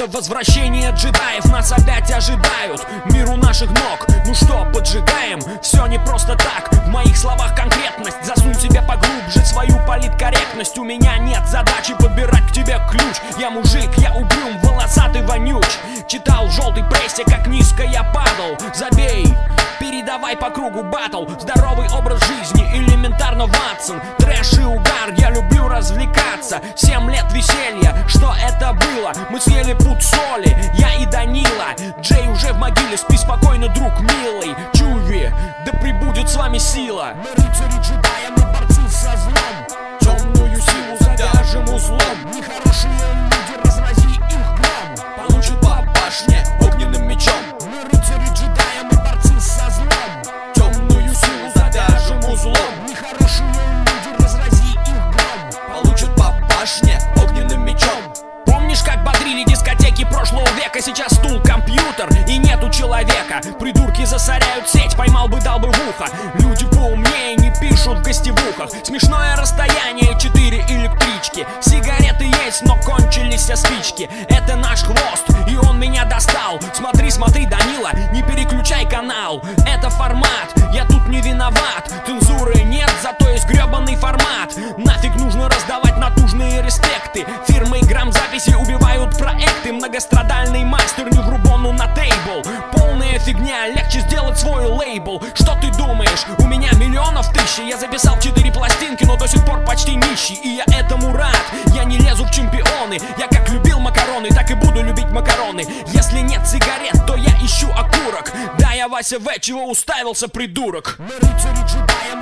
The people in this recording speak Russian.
Это возвращение джедаев Нас опять ожидают. Мир у наших ног Ну что, поджигаем? Все не просто так. В моих словах конкретность. Засунь себе поглубже свою политкорректность. У меня нет задачи подбирать к тебе ключ. Я мужик, я угрюм, волосатый вонюч. Читал в желтой прессе, как низко я падал. Забей, передавай по кругу батл. Здоровый образ жизни, элементарно Ватсон. Трэш и угар, я люблю развлекаться Семь лет веселья, что это было? Мы съели пуд соли, я и Данила. Джей уже в могиле, спи спокойно, друг милый. Чуви, да прибудет с вами сила. Мы рыцари джедаи, мы века? Сейчас стул, компьютер и нету человека. Придурки засоряют сеть, поймал бы, дал бы в ухо. Люди поумнее не пишут в гостевухах. Смешное расстояние, четыре электрички. Сигареты есть, но кончились все спички. Это наш хвост, и он меня достал. Смотри, смотри, Данила, не переключай канал. Это формат, я тут не виноват. Цензуры нет, зато есть гребаный формат. Нафиг нужно раздавать натужные респекты Фирмы грамзаписи убивают проекты. Многострадальный Фигня, легче сделать свой лейбл. Что ты думаешь, у меня миллионов тысячи Я записал четыре пластинки, но до сих пор почти нищий. И я этому рад, я не лезу в чемпионы. Я как любил макароны, так и буду любить макароны. Если нет сигарет, то я ищу окурок. Да, я Вася В, чего уставился, придурок. Мы рыцари джедаи,